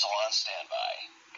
also on standby.